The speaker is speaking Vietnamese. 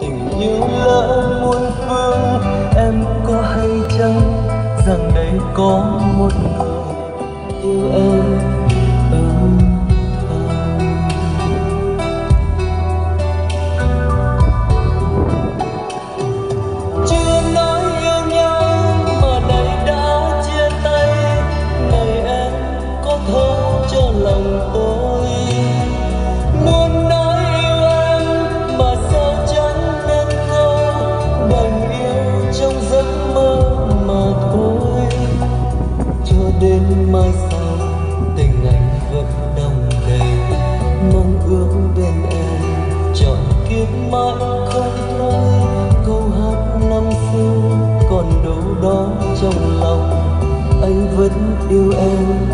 tình yêu lỡ muôn phương, em có hay chăng rằng đây có một người yêu em âm thầm chưa nói yêu nhau mà đây đã chia tay, ngày em có thấu cho lòng tôi. Đến mai sau, tình anh vẫn đong đầy. Mong ước bên em chọn kiếp mãi không thôi. Câu hát năm xưa còn đâu đó trong lòng, anh vẫn yêu em.